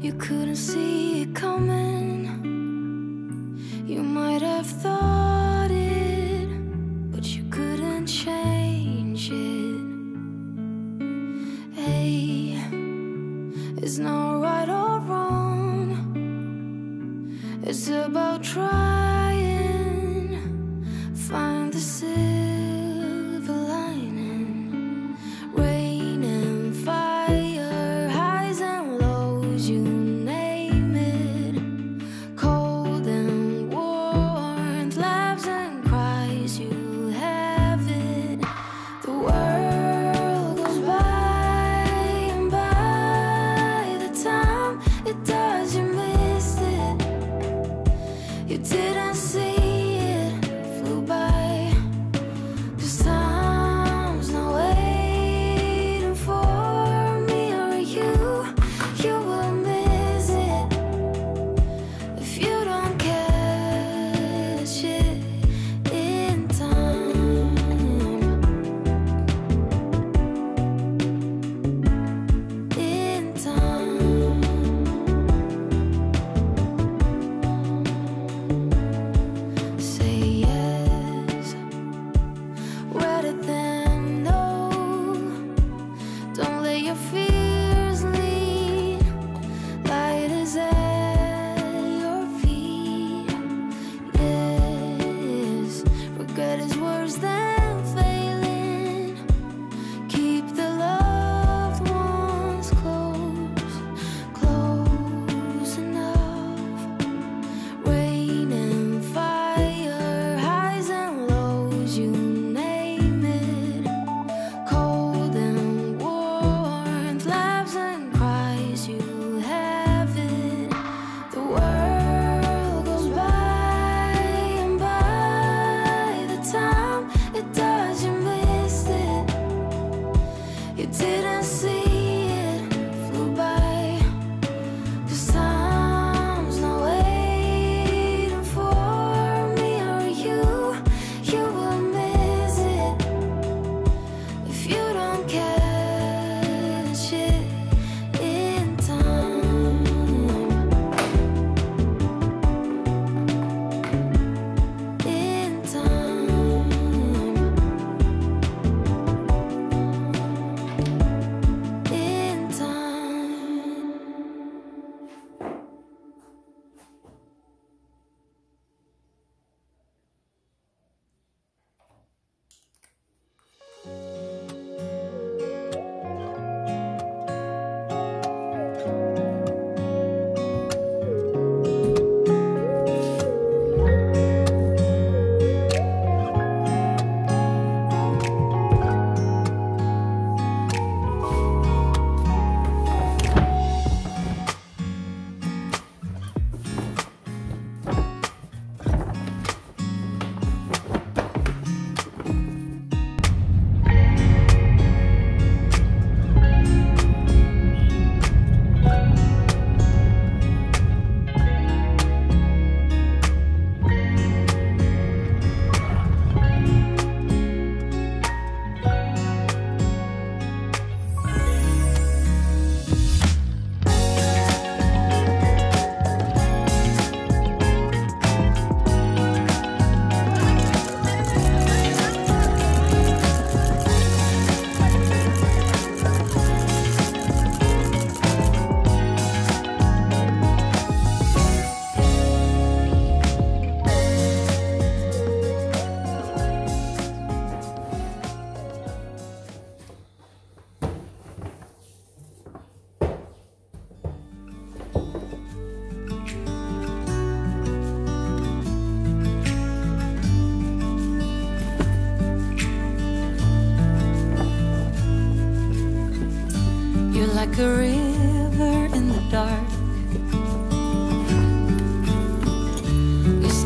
You couldn't see it coming. You didn't see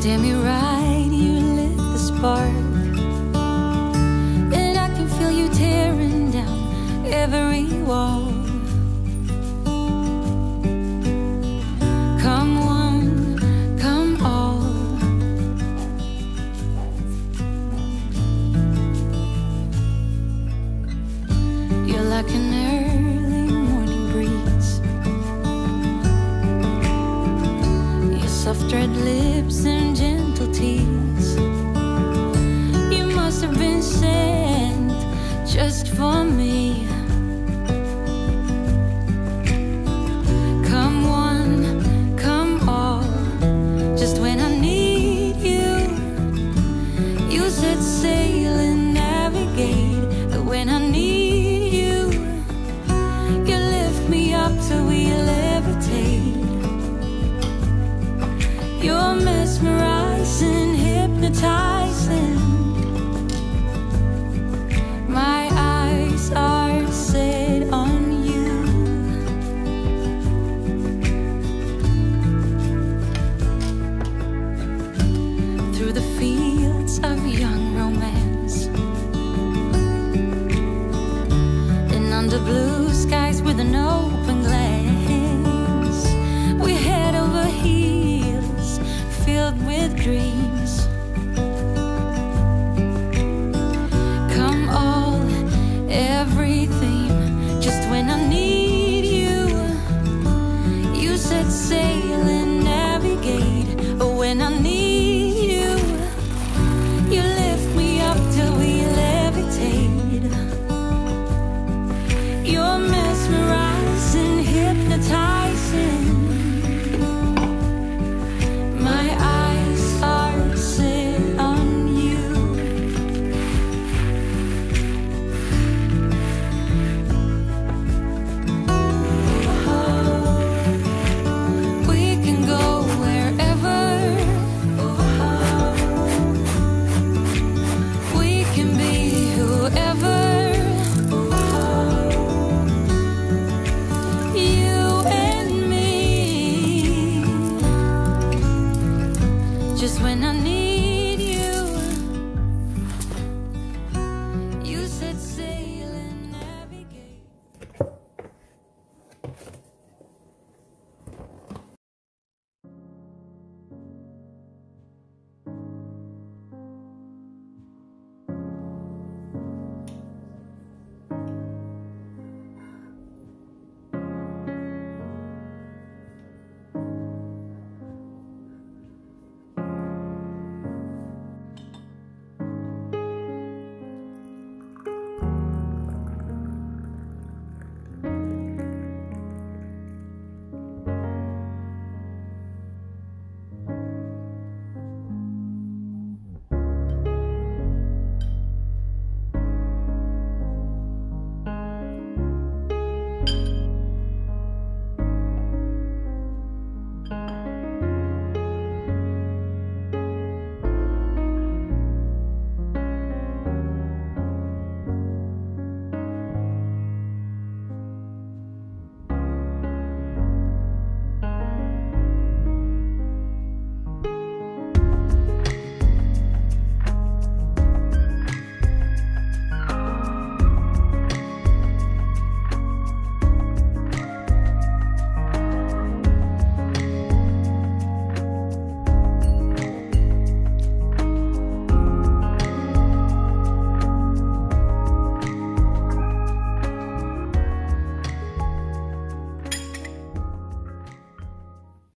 stand me right, you lit the spark. And I can feel you tearing down every wall. soft red lips and gentle tears. You must have been sent just for me.